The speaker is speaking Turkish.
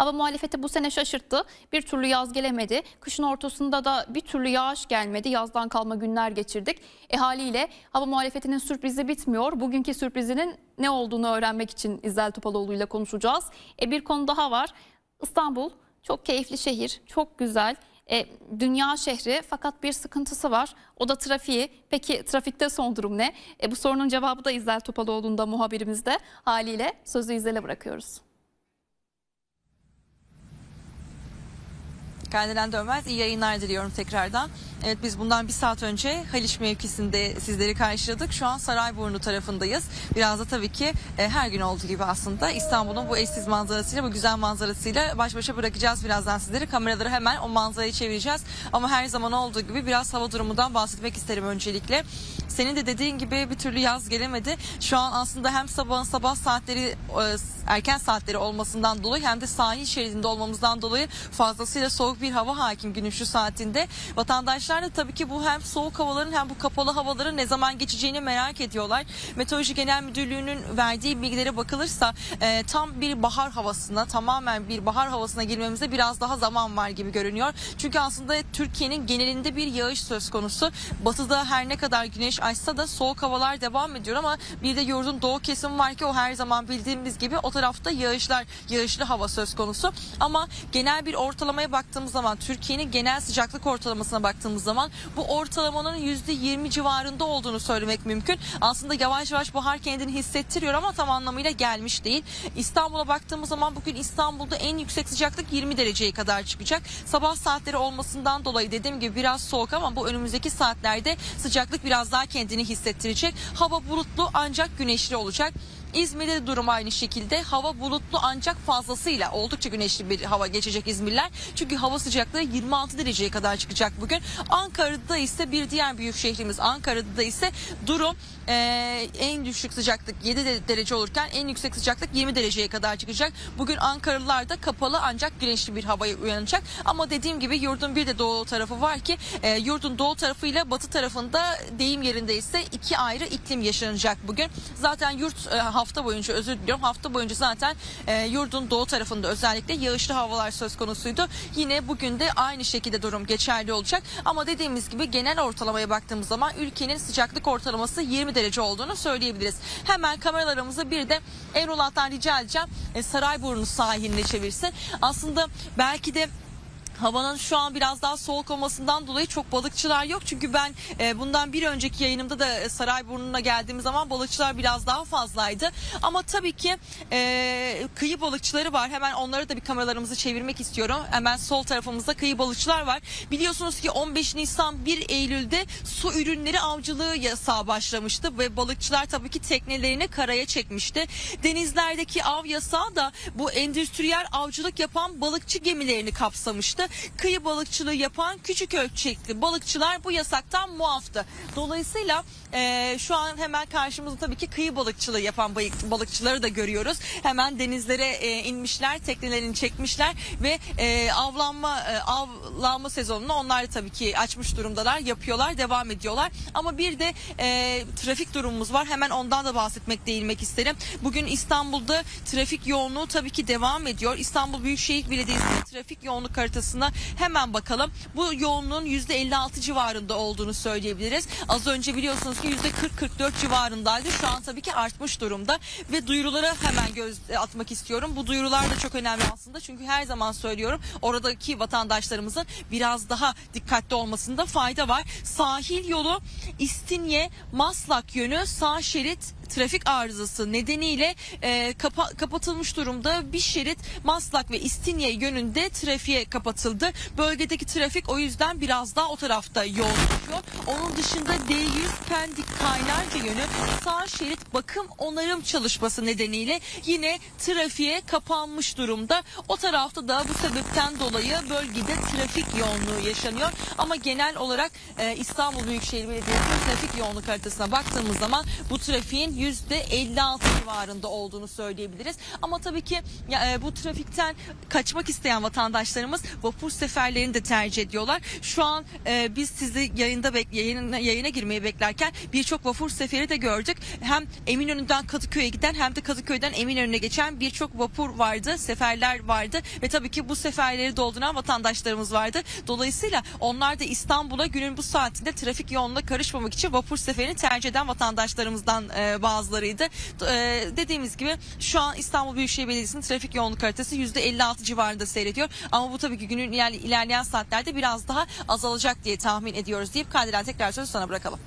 Hava muhalefeti bu sene şaşırttı. Bir türlü yaz gelemedi. Kışın ortasında da bir türlü yağış gelmedi. Yazdan kalma günler geçirdik. E haliyle hava muhalefetinin sürprizi bitmiyor. Bugünkü sürprizinin ne olduğunu öğrenmek için İzel Topaloğlu ile konuşacağız. E bir konu daha var. İstanbul çok keyifli şehir, çok güzel. E, dünya şehri fakat bir sıkıntısı var. O da trafiği. Peki trafikte son durum ne? E, bu sorunun cevabı da İzel Topaloğlu'nda muhabirimizde. Haliyle sözü İzel'e bırakıyoruz. Kendinden dönmez. İyi yayınlar diliyorum tekrardan. Evet biz bundan bir saat önce Haliç mevkisinde sizleri karşıladık. Şu an Sarayburnu tarafındayız. Biraz da tabii ki e, her gün olduğu gibi aslında İstanbul'un bu eşsiz manzarasıyla, bu güzel manzarasıyla baş başa bırakacağız birazdan sizleri. Kameraları hemen o manzarayı çevireceğiz. Ama her zaman olduğu gibi biraz hava durumundan bahsetmek isterim öncelikle. Senin de dediğin gibi bir türlü yaz gelemedi. Şu an aslında hem sabahın sabah saatleri e, erken saatleri olmasından dolayı hem de sahil şeridinde olmamızdan dolayı fazlasıyla soğuk bir hava hakim günün şu saatinde. Vatandaşlar da tabii ki bu hem soğuk havaların hem bu kapalı havaların ne zaman geçeceğini merak ediyorlar. Meteoroloji Genel Müdürlüğü'nün verdiği bilgilere bakılırsa e, tam bir bahar havasına tamamen bir bahar havasına girmemize biraz daha zaman var gibi görünüyor. Çünkü aslında Türkiye'nin genelinde bir yağış söz konusu. Batıda her ne kadar güneş açsa da soğuk havalar devam ediyor ama bir de yurdun doğu kesimi var ki o her zaman bildiğimiz gibi o tarafta yağışlar, yağışlı hava söz konusu. Ama genel bir ortalamaya baktığımız zaman Türkiye'nin genel sıcaklık ortalamasına baktığımız zaman bu ortalamanın %20 civarında olduğunu söylemek mümkün. Aslında yavaş yavaş bahar kendini hissettiriyor ama tam anlamıyla gelmiş değil. İstanbul'a baktığımız zaman bugün İstanbul'da en yüksek sıcaklık 20 dereceye kadar çıkacak. Sabah saatleri olmasından dolayı dediğim gibi biraz soğuk ama bu önümüzdeki saatlerde sıcaklık biraz daha kendini hissettirecek. Hava bulutlu ancak güneşli olacak. İzmir'de de durum aynı şekilde. Hava bulutlu ancak fazlasıyla oldukça güneşli bir hava geçecek İzmirler. Çünkü hava sıcaklığı 26 dereceye kadar çıkacak bugün. Ankara'da ise bir diğer büyük şehrimiz Ankara'da ise durum e, en düşük sıcaklık 7 derece olurken en yüksek sıcaklık 20 dereceye kadar çıkacak. Bugün Ankaralılar da kapalı ancak güneşli bir havaya uyanacak. Ama dediğim gibi yurdun bir de doğu tarafı var ki e, yurdun doğu tarafıyla batı tarafında deyim yerinde ise iki ayrı iklim yaşanacak bugün. Zaten yurt e, hafta boyunca özür diliyorum hafta boyunca zaten e, yurdun doğu tarafında özellikle yağışlı havalar söz konusuydu. Yine bugün de aynı şekilde durum geçerli olacak. Ama dediğimiz gibi genel ortalamaya baktığımız zaman ülkenin sıcaklık ortalaması 20 derece olduğunu söyleyebiliriz. Hemen kameralarımızı bir de Erolat'tan rica edeceğim e, Sarayburnu sahiline çevirsin. Aslında belki de Havanın şu an biraz daha soğuk olmasından dolayı çok balıkçılar yok. Çünkü ben e, bundan bir önceki yayınımda da e, Sarayburnu'na geldiğimiz zaman balıkçılar biraz daha fazlaydı. Ama tabii ki e, kıyı balıkçıları var. Hemen onları da bir kameralarımızı çevirmek istiyorum. Hemen sol tarafımızda kıyı balıkçılar var. Biliyorsunuz ki 15 Nisan 1 Eylül'de su ürünleri avcılığı yasağı başlamıştı ve balıkçılar tabii ki teknelerini karaya çekmişti. Denizlerdeki av yasağı da bu endüstriyel avcılık yapan balıkçı gemilerini kapsamıştı kıyı balıkçılığı yapan küçük ölçekli balıkçılar bu yasaktan muaftı. Dolayısıyla e, şu an hemen karşımızda tabii ki kıyı balıkçılığı yapan balıkçıları da görüyoruz. Hemen denizlere e, inmişler, teknelerini çekmişler ve e, avlanma e, avlanma sezonunu onlar tabii ki açmış durumdalar, yapıyorlar, devam ediyorlar. Ama bir de e, trafik durumumuz var. Hemen ondan da bahsetmek, değinmek isterim. Bugün İstanbul'da trafik yoğunluğu tabii ki devam ediyor. İstanbul Büyükşehir Belediyesi trafik yoğunluk haritasına hemen bakalım. Bu yoğunluğun %56 civarında olduğunu söyleyebiliriz. Az önce biliyorsunuz ki %40-44 civarındaydı. Şu an tabii ki artmış durumda ve duyurulara hemen göz atmak istiyorum. Bu duyurular da çok önemli aslında çünkü her zaman söylüyorum oradaki vatandaşlarımızın biraz daha dikkatli olmasında fayda var. Sahil yolu İstinye Maslak yönü sağ şerit trafik arızası nedeniyle e, kapa kapatılmış durumda. Bir şerit Maslak ve İstinye yönünde trafiğe kapatıldı. Bölgedeki trafik o yüzden biraz daha o tarafta yoğunlaşıyor. Onun dışında D100 Pendik Kaynarca yönü sağ şerit bakım onarım çalışması nedeniyle yine trafiğe kapanmış durumda. O tarafta da bu sebepten dolayı bölgede trafik yoğunluğu yaşanıyor. Ama genel olarak e, İstanbul Büyükşehir Belediyesi trafik yoğunluk haritasına baktığımız zaman bu trafiğin %56 civarında olduğunu söyleyebiliriz. Ama tabii ki e, bu trafikten kaçmak isteyen vatandaşlarımız vapur seferlerini de tercih ediyorlar. Şu an e, biz sizi yayında bek, yayına, yayına girmeyi beklerken birçok vapur seferi de gördük. Hem Eminönü'nden Kadıköy'e giden hem de Kadıköy'den Eminönü'ne geçen birçok vapur vardı, seferler vardı ve tabii ki bu seferleri dolduran vatandaşlarımız vardı. Dolayısıyla onlar da İstanbul'a günün bu saatinde trafik yoğunluğuna karışmamak için vapur seferini tercih eden vatandaşlarımızdan e, bazılarıydı. E, dediğimiz gibi şu an İstanbul Büyükşehir Belediyesi'nin trafik yoğunluk haritası %56 civarında seyrediyor. Ama bu tabii ki günün iler- ilerleyen saatlerde biraz daha azalacak diye tahmin ediyoruz deyip Kadir'den tekrar sözü sana bırakalım.